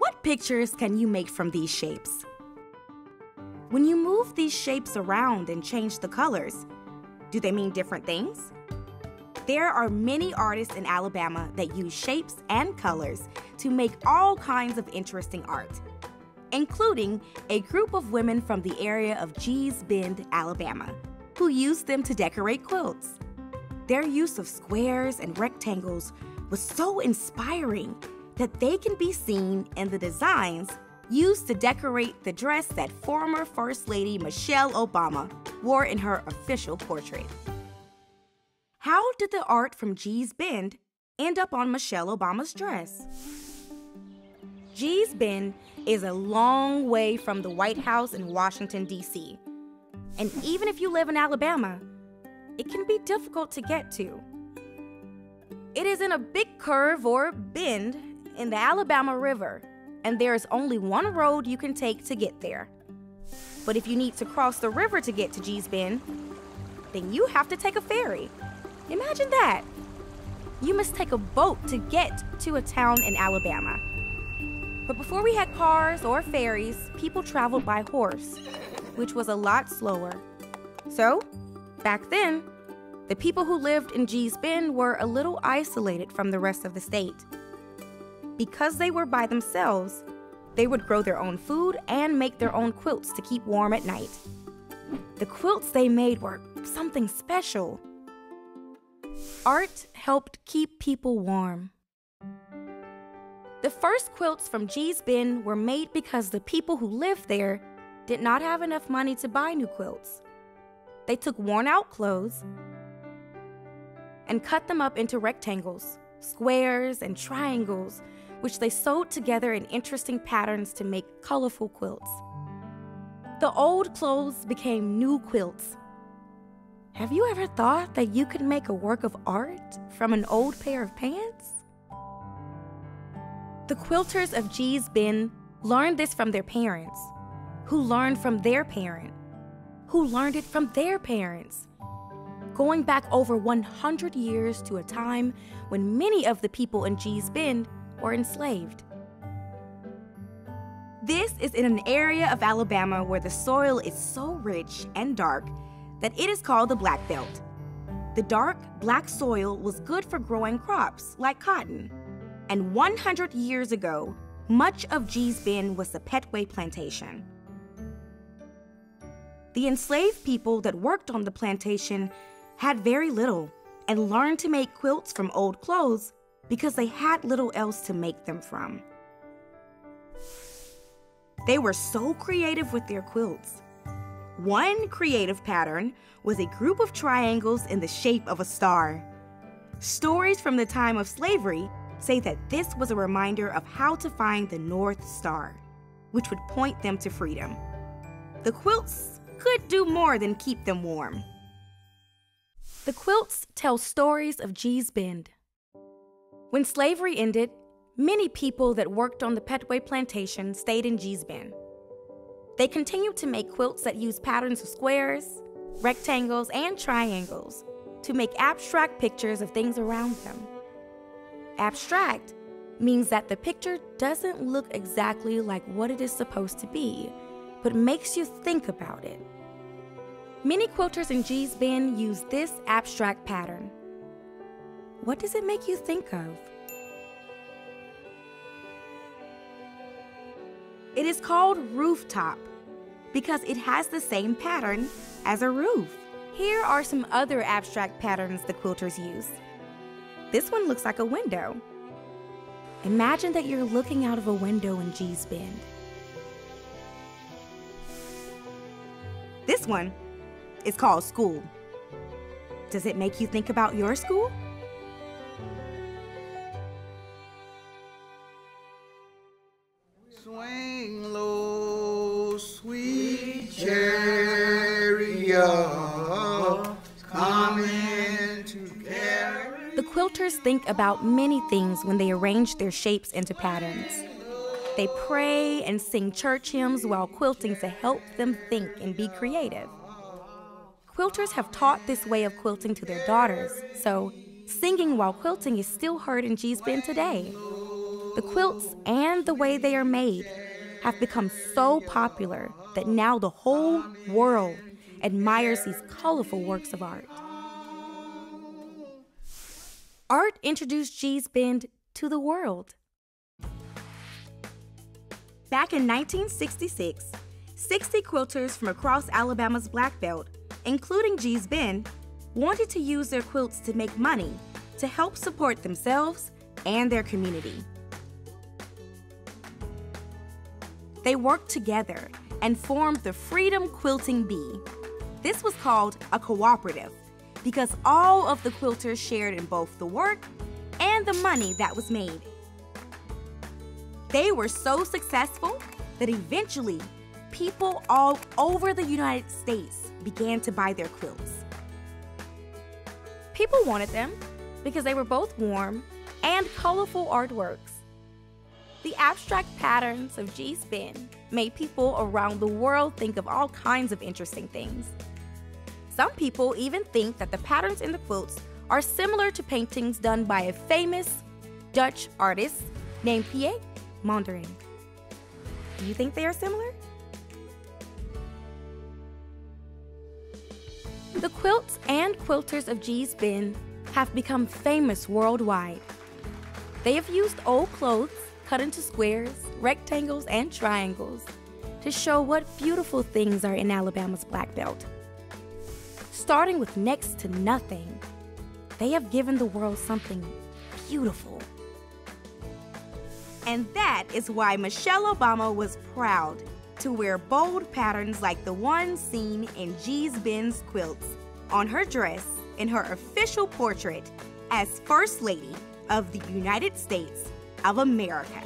What pictures can you make from these shapes? When you move these shapes around and change the colors, do they mean different things? There are many artists in Alabama that use shapes and colors to make all kinds of interesting art, including a group of women from the area of Gee's Bend, Alabama, who use them to decorate quilts. Their use of squares and rectangles was so inspiring that they can be seen in the designs used to decorate the dress that former First Lady Michelle Obama wore in her official portrait. How did the art from Gee's Bend end up on Michelle Obama's dress? Gee's Bend is a long way from the White House in Washington, D.C. And even if you live in Alabama, it can be difficult to get to. It is in a big curve or bend in the Alabama River and there is only one road you can take to get there. But if you need to cross the river to get to Gee's Bend, then you have to take a ferry. Imagine that. You must take a boat to get to a town in Alabama. But before we had cars or ferries, people traveled by horse, which was a lot slower. So, back then, the people who lived in Gee's Bend were a little isolated from the rest of the state because they were by themselves, they would grow their own food and make their own quilts to keep warm at night. The quilts they made were something special. Art helped keep people warm. The first quilts from Gee's Bend were made because the people who lived there did not have enough money to buy new quilts. They took worn out clothes and cut them up into rectangles, squares, and triangles which they sewed together in interesting patterns to make colorful quilts. The old clothes became new quilts. Have you ever thought that you could make a work of art from an old pair of pants? The quilters of Gee's Bend learned this from their parents, who learned from their parent, who learned it from their parents. Going back over 100 years to a time when many of the people in Gee's Bend or enslaved. This is in an area of Alabama where the soil is so rich and dark that it is called the Black Belt. The dark, black soil was good for growing crops like cotton. And 100 years ago, much of Gee's Bend was the Petway Plantation. The enslaved people that worked on the plantation had very little and learned to make quilts from old clothes because they had little else to make them from. They were so creative with their quilts. One creative pattern was a group of triangles in the shape of a star. Stories from the time of slavery say that this was a reminder of how to find the North Star, which would point them to freedom. The quilts could do more than keep them warm. The quilts tell stories of Gee's Bend. When slavery ended, many people that worked on the Petway plantation stayed in Bend. They continued to make quilts that use patterns of squares, rectangles, and triangles to make abstract pictures of things around them. Abstract means that the picture doesn't look exactly like what it is supposed to be, but makes you think about it. Many quilters in Gee's Bend use this abstract pattern what does it make you think of? It is called rooftop because it has the same pattern as a roof. Here are some other abstract patterns the quilters use. This one looks like a window. Imagine that you're looking out of a window in Gee's Bend. This one is called school. Does it make you think about your school? The quilters think about many things when they arrange their shapes into patterns. They pray and sing church hymns while quilting to help them think and be creative. Quilters have taught this way of quilting to their daughters, so singing while quilting is still heard in Gee's Bend today. The quilts and the way they are made have become so popular that now the whole world admires these colorful works of art. Art introduced Gee's Bend to the world. Back in 1966, 60 quilters from across Alabama's Black Belt, including Gee's Bend, wanted to use their quilts to make money to help support themselves and their community. They worked together and formed the Freedom Quilting Bee. This was called a cooperative because all of the quilters shared in both the work and the money that was made. They were so successful that eventually people all over the United States began to buy their quilts. People wanted them because they were both warm and colorful artworks. The abstract patterns of Gee's Bend made people around the world think of all kinds of interesting things. Some people even think that the patterns in the quilts are similar to paintings done by a famous Dutch artist named Piet Mondrian. Do you think they are similar? The quilts and quilters of Gee's Bend have become famous worldwide. They have used old clothes cut into squares, rectangles, and triangles to show what beautiful things are in Alabama's Black Belt. Starting with next to nothing, they have given the world something beautiful. And that is why Michelle Obama was proud to wear bold patterns like the one seen in Gee's Bend's quilts on her dress in her official portrait as First Lady of the United States of America.